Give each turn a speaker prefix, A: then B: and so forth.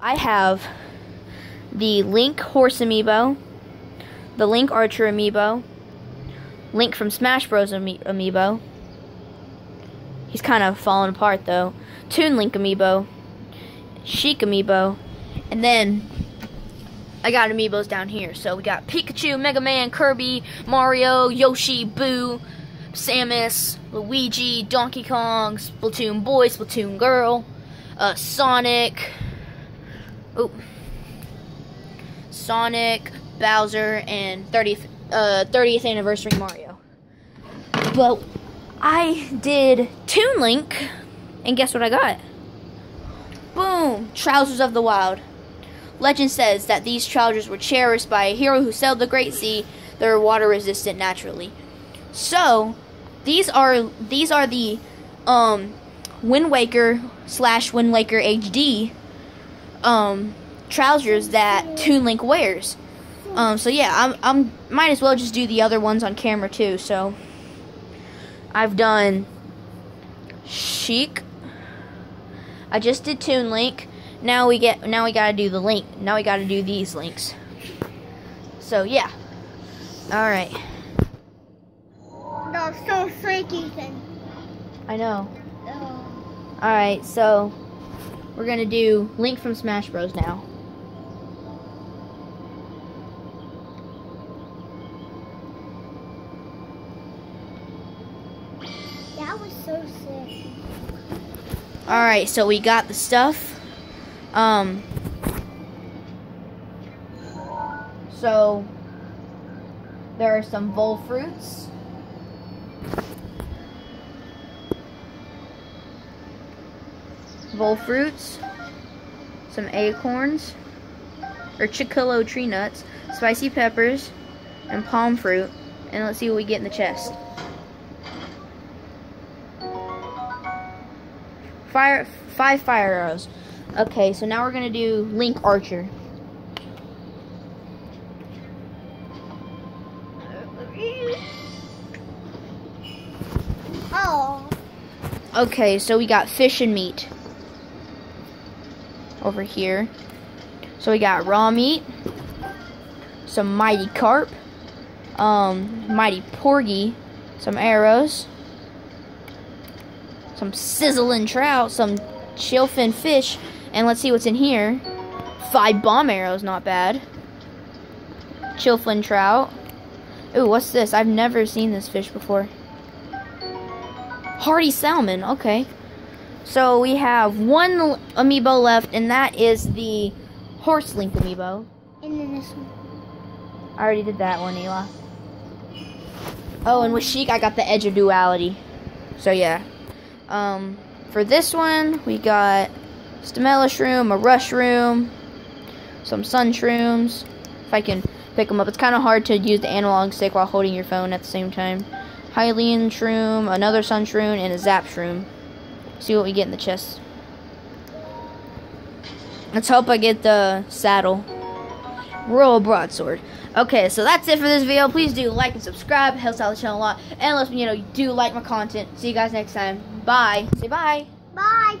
A: I have the Link Horse Amiibo, the Link Archer Amiibo, Link from Smash Bros. Ami- Amiibo. He's kind of falling apart though. Toon Link Amiibo, Sheik Amiibo, and then I got amiibos down here. So we got Pikachu, Mega Man, Kirby, Mario, Yoshi, Boo, Samus, Luigi, Donkey Kong, Splatoon Boy, Splatoon Girl, uh, Sonic. Oh, Sonic, Bowser, and 30th uh, 30th anniversary Mario. But I did Toon Link, and guess what I got? Boom! Trousers of the Wild. Legend says that these trousers were cherished by a hero who sailed the Great Sea. They're water resistant naturally. So, these are these are the um, Wind Waker slash Wind Waker HD um, trousers that Toon Link wears. Um, so yeah, I'm I'm might as well just do the other ones on camera too. So I've done Sheik. I just did Toon Link. Now we get now we gotta do the link. Now we gotta do these links. So yeah. Alright.
B: No, so sick, Ethan.
A: I know.
B: Oh.
A: Alright, so we're gonna do Link from Smash Bros now.
B: That was so sick.
A: Alright, so we got the stuff. Um so there are some vol fruits. Voltfruits, some acorns, or chickaloo tree nuts, spicy peppers, and palm fruit. And let's see what we get in the chest. Fire, five fire arrows. Okay, so now we're gonna do Link Archer.
B: Oh.
A: Okay, so we got fish and meat over here. So we got raw meat, some mighty carp, um, mighty porgy, some arrows, some sizzlefin trout, some chillfin fish, and let's see what's in here. Five bomb arrows, not bad. Chillfin trout. Ooh, what's this? I've never seen this fish before. Hearty salmon, okay. So we have one amiibo left, and that is the horse link amiibo.
B: And then this one.
A: I already did that one, Ela. Oh, and with Sheik, I got the Edge of Duality. So yeah. Um, for this one, we got Stamella Shroom, a Rushroom, some Sun Shrooms. If I can pick them up, it's kind of hard to use the analog stick while holding your phone at the same time. Hylian Shroom, another Sun Shroom, and a Zap Shroom. See what we get in the chest. Let's hope I get the saddle. Royal Broadsword. Okay, so that's it for this video. Please do like and subscribe. It helps out the channel a lot. And let me know you do like my content. See you guys next time. Bye. Say bye.
B: Bye.